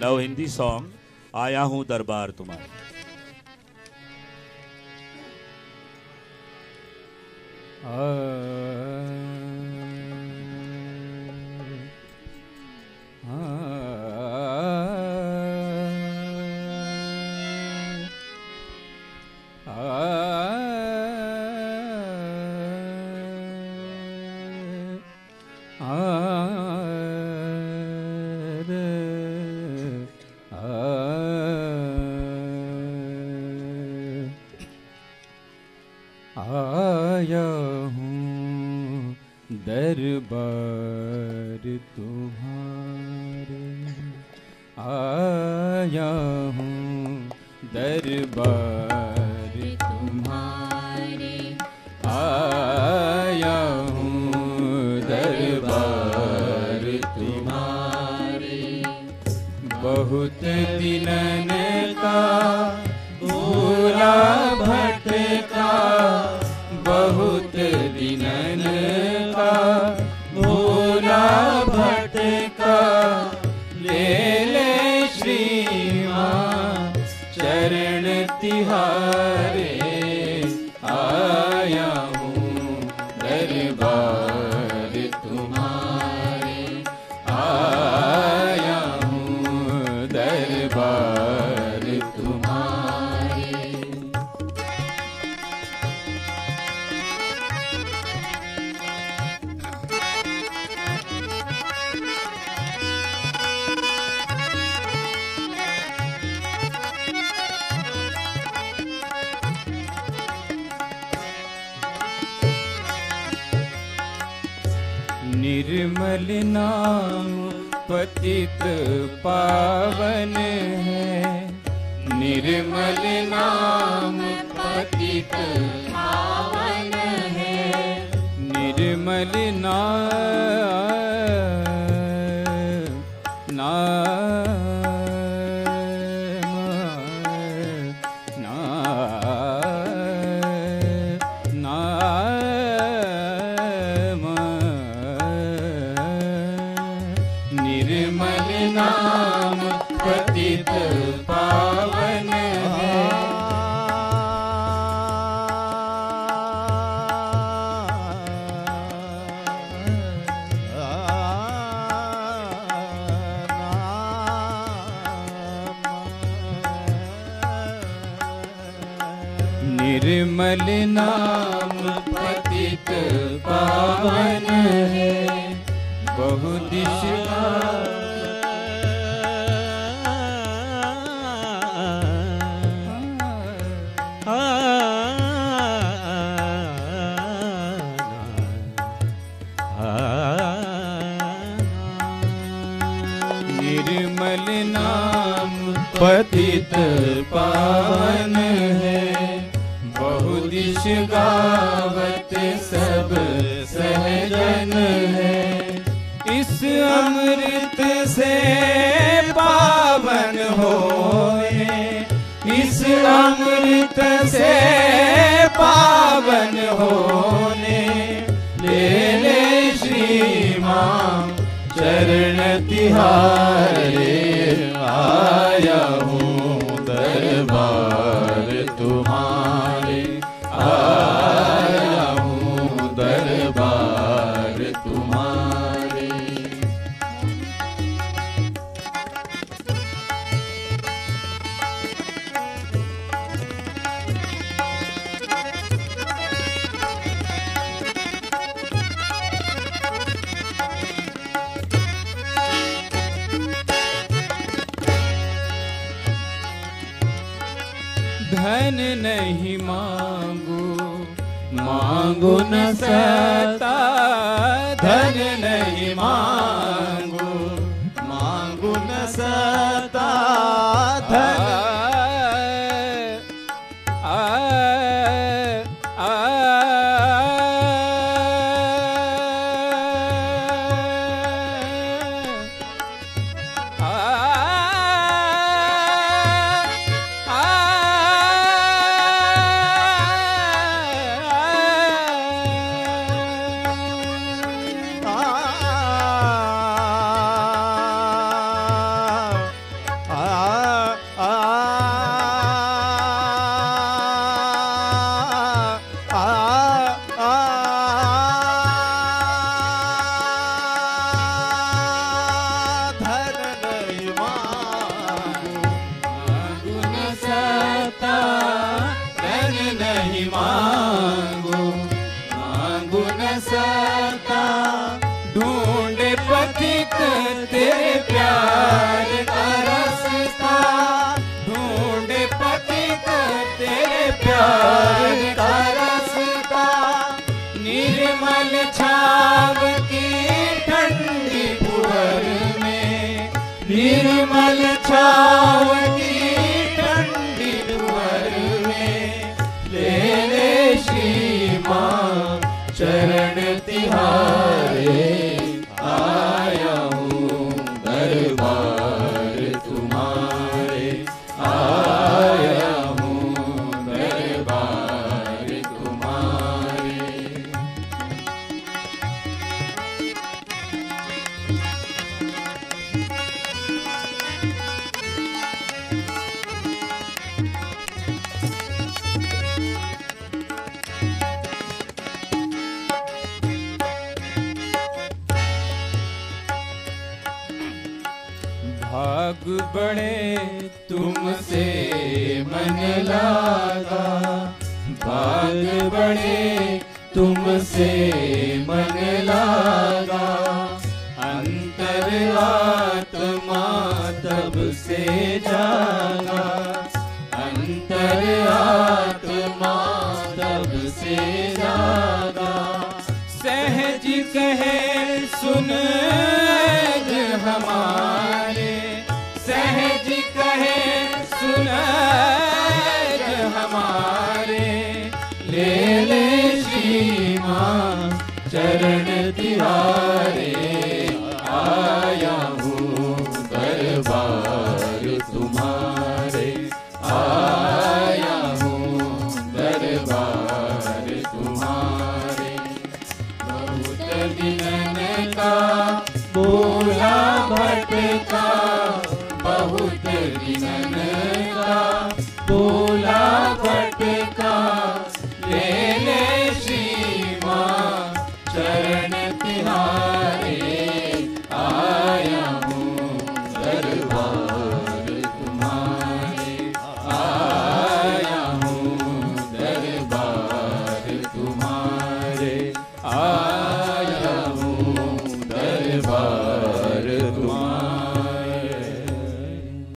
Love Hindi song आया हूँ दरबार तुम्हारा आया दरबार तुम्हारे। आया हूँ दरबार तुम्हारे। आया हूँ दरबार तुम्हारे। बहुत दिनन का भूला भटका। बहुत दिनन निर्मल नाम पतित पावन है। निर्मल नाम पतित पावन है। निर्मल नाम नाम। पतित पावन है निर्मल नाम पतित पावन है बहुदिश पतित पावन है। बहुदिश गावत सब सहजन है। इस अमृत से पावन होए। इस अमृत से पावन होने। ले ले श्री माँ चरण तिहारे। धन नहीं मांगू। मांगो न सता धन नहीं मांगो। मांगो न सता धन। आ, आ, आ, आ, सकता ढूंढ पथिक तेरे प्यार का रास्ता। ढूंढ पथिक तेरे प्यार का रास्ता। निर्मल छाव की ठंडी पुअर में, निर्मल छाव भाग बड़े तुमसे मन लागा। भाग बड़े तुमसे मन लागा। अंतर आत्मा तब से जागा। Putte Vinaneka, Putte Vinaneka,